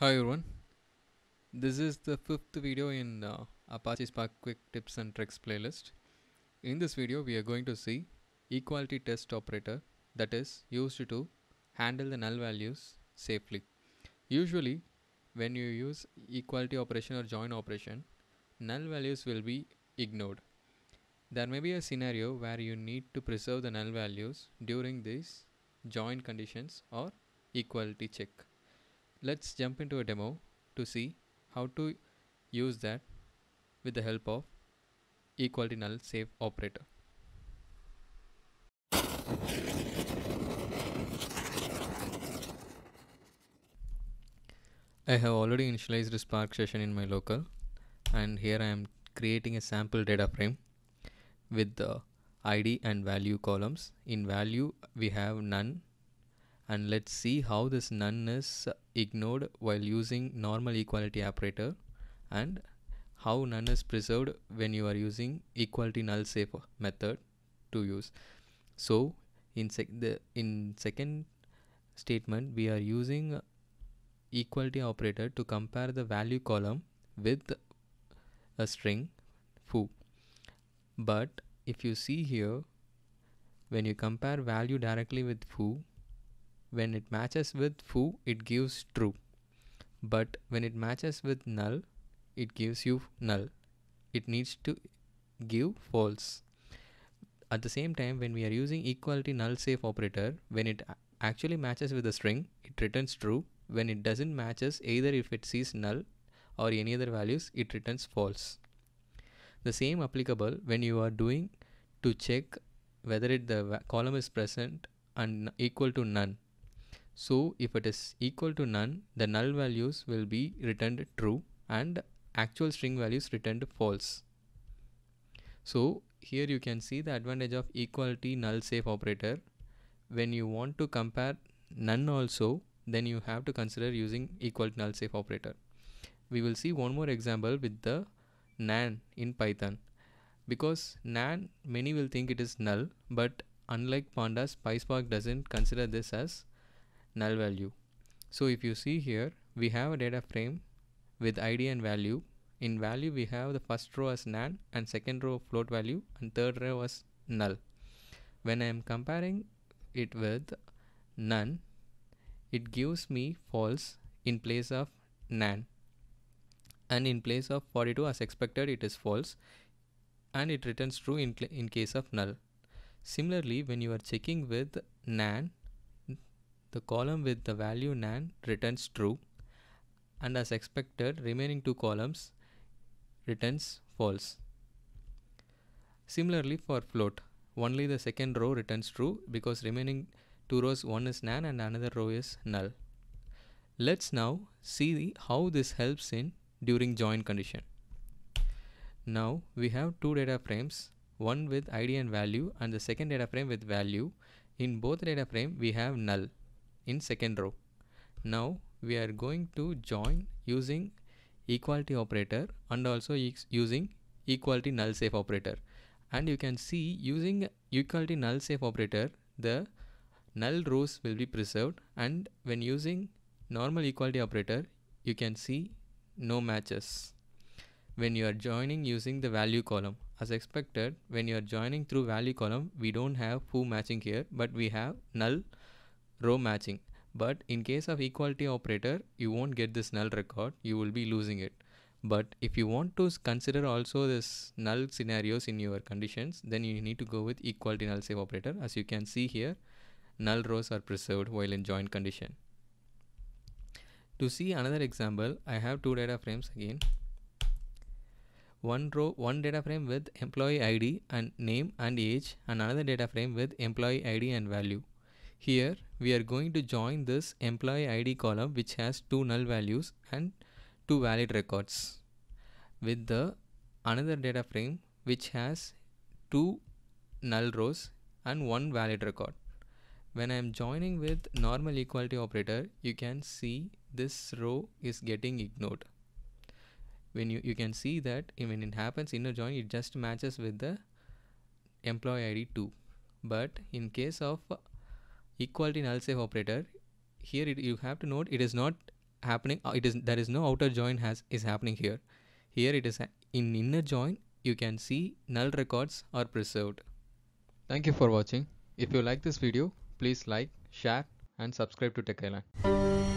Hi everyone, this is the fifth video in uh, Apache Spark Quick Tips and Tricks playlist. In this video we are going to see equality test operator that is used to handle the null values safely. Usually when you use equality operation or join operation, null values will be ignored. There may be a scenario where you need to preserve the null values during these join conditions or equality check. Let's jump into a demo to see how to use that with the help of equality null safe operator. I have already initialized a Spark session in my local and here I am creating a sample data frame with the ID and value columns. In value we have none and let's see how this none is ignored while using normal equality operator and how none is preserved when you are using equality null safe method to use. So in sec the in second statement we are using equality operator to compare the value column with a string foo. But if you see here when you compare value directly with foo when it matches with foo it gives true. But when it matches with null it gives you null. It needs to give false. At the same time when we are using equality null safe operator when it actually matches with a string it returns true. When it doesn't matches either if it sees null or any other values it returns false. The same applicable when you are doing to check whether it the column is present and equal to none so if it is equal to none, the null values will be returned true and actual string values returned false. So here you can see the advantage of equality null safe operator. When you want to compare none also, then you have to consider using equality null safe operator. We will see one more example with the nan in Python. Because nan many will think it is null, but unlike pandas, PySpark doesn't consider this as null value. So if you see here, we have a data frame with ID and value. In value, we have the first row as nan and second row float value and third row as null. When I am comparing it with none, it gives me false in place of nan and in place of 42 as expected it is false and it returns true in, in case of null. Similarly, when you are checking with nan the column with the value nan returns true and as expected remaining two columns returns false. Similarly for float only the second row returns true because remaining two rows one is nan and another row is null. Let's now see how this helps in during join condition. Now we have two data frames one with id and value and the second data frame with value. In both data frame we have null in second row. Now we are going to join using equality operator and also using equality null safe operator. And you can see using equality null safe operator the null rows will be preserved. And when using normal equality operator you can see no matches. When you are joining using the value column as expected when you are joining through value column we don't have foo matching here but we have null row matching. But in case of equality operator you won't get this null record. You will be losing it. But if you want to consider also this null scenarios in your conditions then you need to go with equality null safe operator. As you can see here null rows are preserved while in join condition. To see another example i have two data frames again. One row one data frame with employee id and name and age and another data frame with employee id and value here we are going to join this employee ID column which has two null values and two valid records with the another data frame which has two null rows and one valid record. When I am joining with normal equality operator you can see this row is getting ignored. When you, you can see that when it happens inner join it just matches with the employee ID 2 but in case of equality null safe operator. Here it, you have to note it is not happening uh, it is there is no outer join has is happening here. Here it is in inner join you can see null records are preserved. Thank you for watching. If you like this video please like share and subscribe to tech island